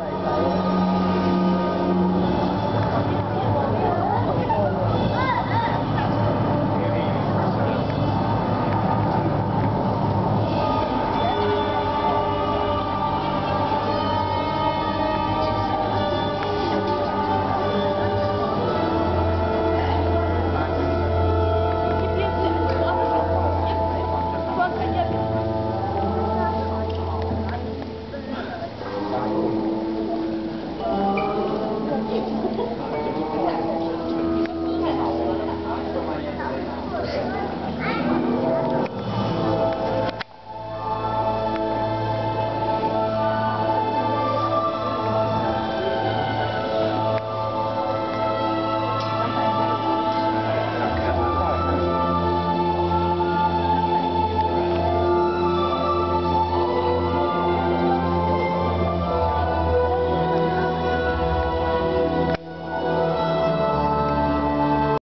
Right.